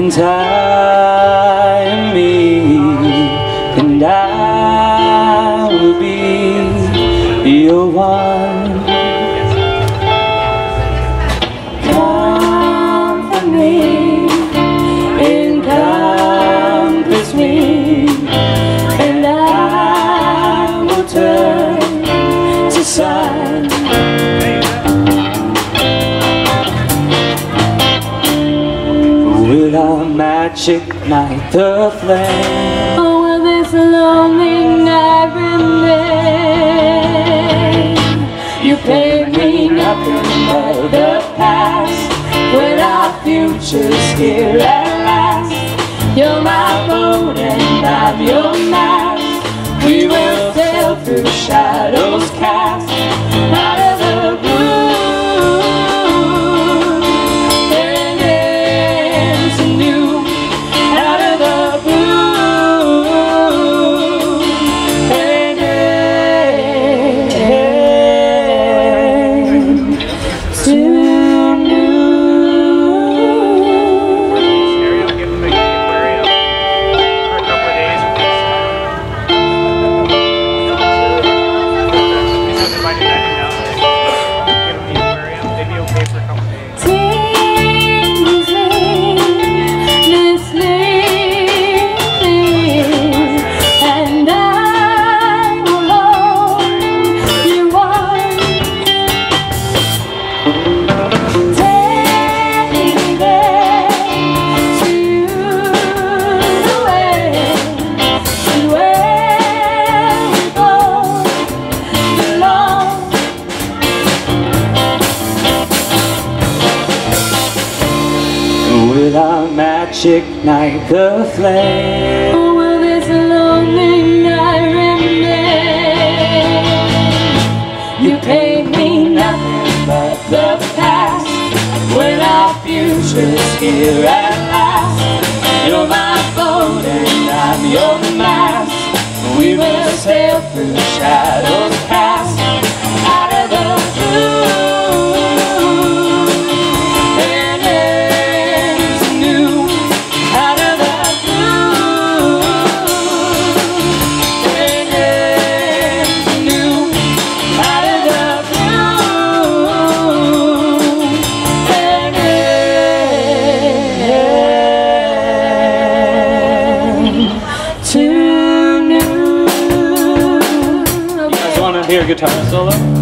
entire me, and I will be your one. Comfort me, encompass me, and I will turn to sun. Our magic night the flame? Oh, will this lonely night remain? You paid me nothing but the past When our future's here at last You're my boat and I'm your mast We will sail through shadows cast magic night the flame? Oh, will this lonely night remain? You paid me nothing but the past When our future's here at last You're my boat and I'm your mast We will sail through shadows past hear a guitar solo?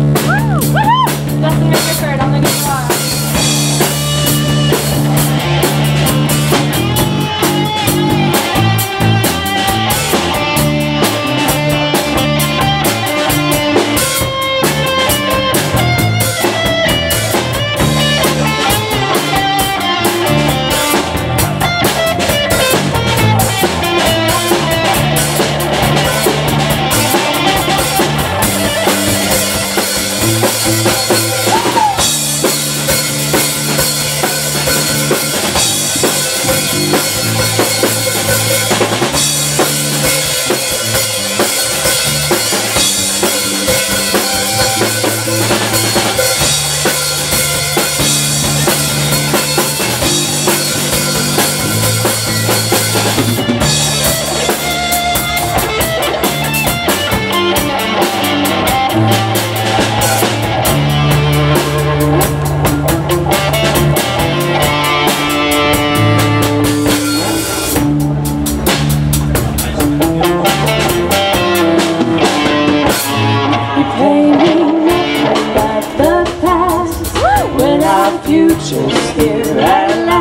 Our future's here. At last